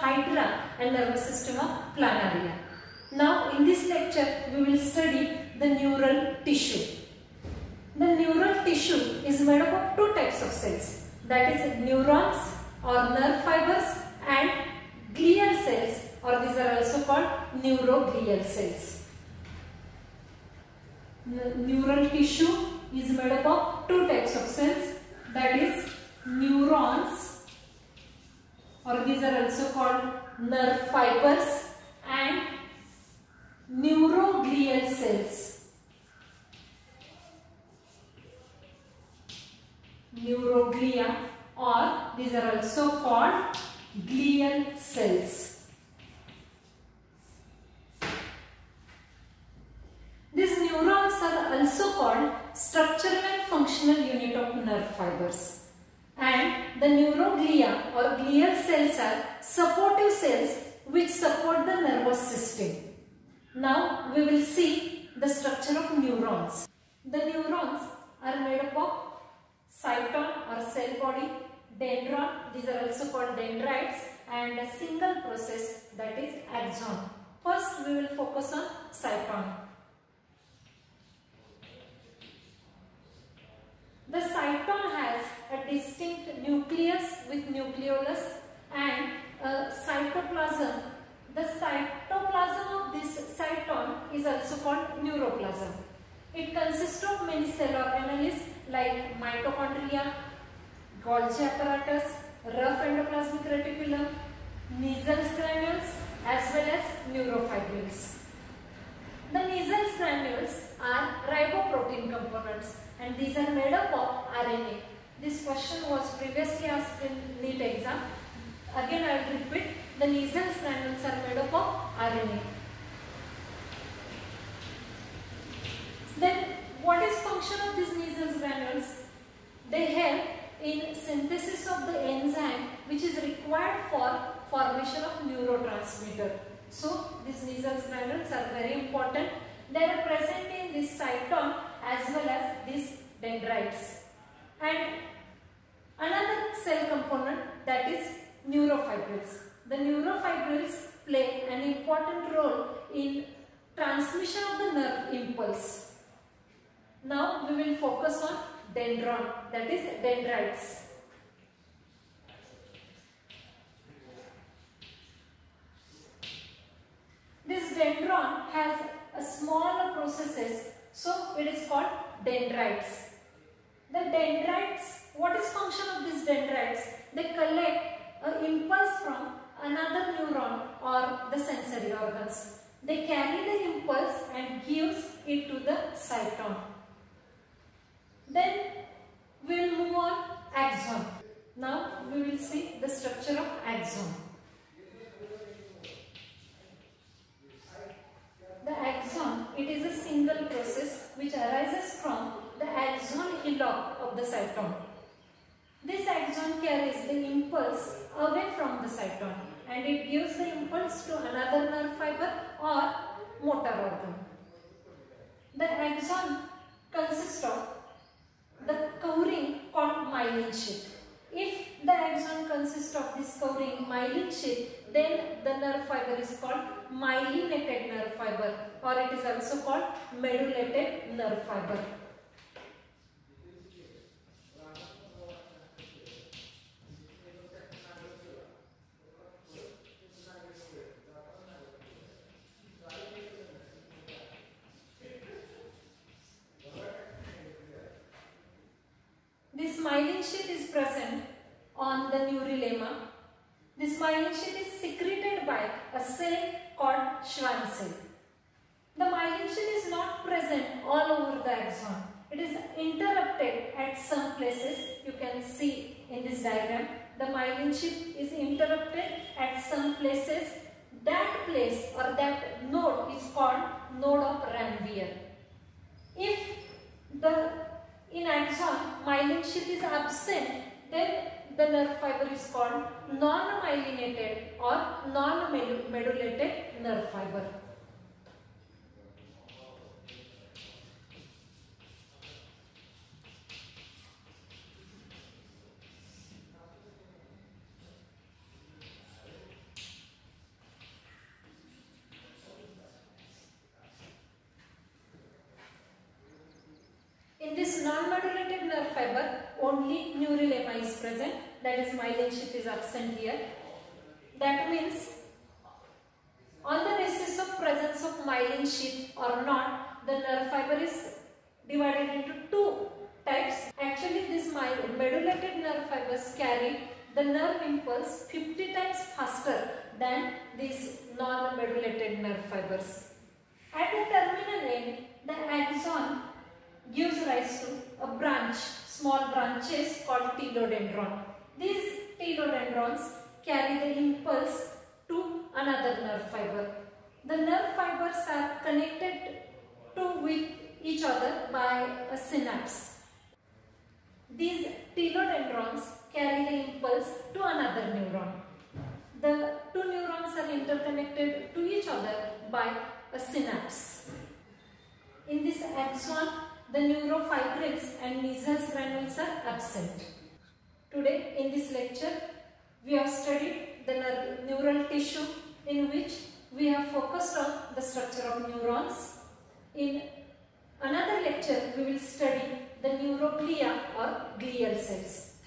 Hydra and nervous system of Planaria. Now in this lecture we will study the neural tissue. The neural tissue is made up of two types of cells. That is neurons or nerve fibers and glial cells or these are also called neuroglial cells. Neural tissue is made up of two types of cells that is neurons these are also called nerve fibers and neuroglial cells. Neuroglia or these are also called glial cells. These neurons are also called structural and functional unit of nerve fibers. And the neuroglia or glial cells are supportive cells which support the nervous system. Now we will see the structure of neurons. The neurons are made up of cyton or cell body, dendron, these are also called dendrites and a single process that is axon. First we will focus on cyton. The cyton nucleus with nucleolus and a cytoplasm. The cytoplasm of this cyton is also called neuroplasm. It consists of many cell organelles like mitochondria, Golgi apparatus, rough endoplasmic reticulum, Nissl's granules as well as neurofibrils. The Nissl's granules are riboprotein components and these are made up of RNA. This question was previously asked in NEET exam. Again I will repeat, the Nissl's granules are made up of RNA. Then what is function of these Nissl's granules? They help in synthesis of the enzyme which is required for formation of neurotransmitter. So these Nissl's granules are very important. They are present in this cyton as well as these dendrites. And another cell component that is neurofibrils. The neurofibrils play an important role in transmission of the nerve impulse. Now we will focus on dendron that is dendrites. This dendron has a smaller processes so it is called dendrites. The dendrites, what is function of these dendrites? They collect an impulse from another neuron or the sensory organs. They carry the impulse and gives it to the cyton. Then we will move on axon. Now we will see the structure of axon. The axon, it is a single process which arises from the hillock of the cyton. This axon carries the impulse away from the cyton and it gives the impulse to another nerve fiber or motor organ. The axon consists of the covering called myelin sheath. If the axon consists of this covering myelin sheath, then the nerve fiber is called myelinated nerve fiber or it is also called medullated nerve fiber. Myelin sheath is present on the neurilemma. This myelin sheath is secreted by a cell called Schwann cell. The myelin sheath is not present all over the axon. It is interrupted at some places. You can see in this diagram. The myelin sheath is interrupted at some places. That place or that node is called node of Ranvier. In axon myelin sheath is absent, then the nerve fiber is called non-myelinated or non-medullated nerve fiber. In this non-medullated nerve fiber, only neurilemma is present. That is myelin sheath is absent here. That means on the basis of presence of myelin sheath or not, the nerve fiber is divided into two types. Actually, these medullated nerve fibers carry the nerve impulse 50 times faster than these non-medullated nerve fibers. At the terminal end, the axon gives rise to a branch, small branches called telodendron. These telodendrons carry the impulse to another nerve fiber. The nerve fibers are connected to with each other by a synapse. These telodendrons carry the impulse to another neuron. The two neurons are interconnected to each other by a synapse. In this axon, the neurofibrils and Nissl's granules are absent. Today in this lecture, we have studied the neural tissue in which we have focused on the structure of neurons. In another lecture, we will study the neuroglia or glial cells.